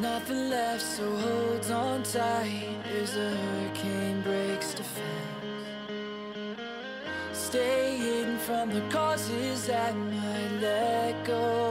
nothing left, so hold on tight as the hurricane breaks defense. Stay hidden from the causes that might let go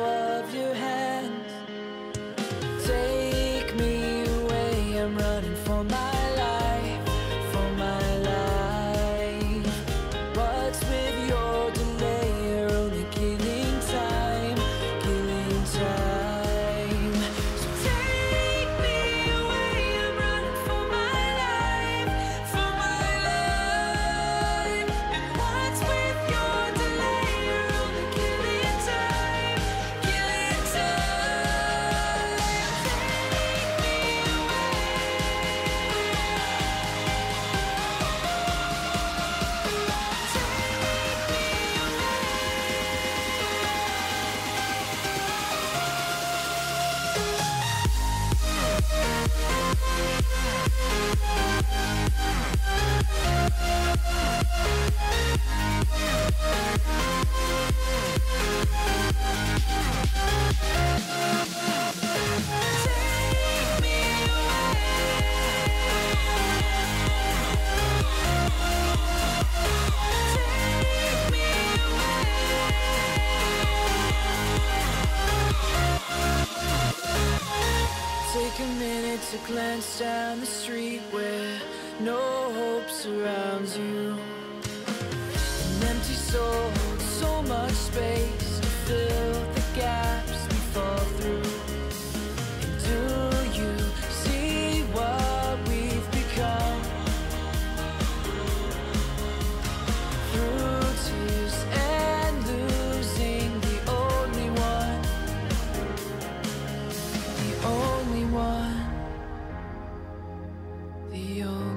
Take a minute to glance down the street where no hope surrounds you. the old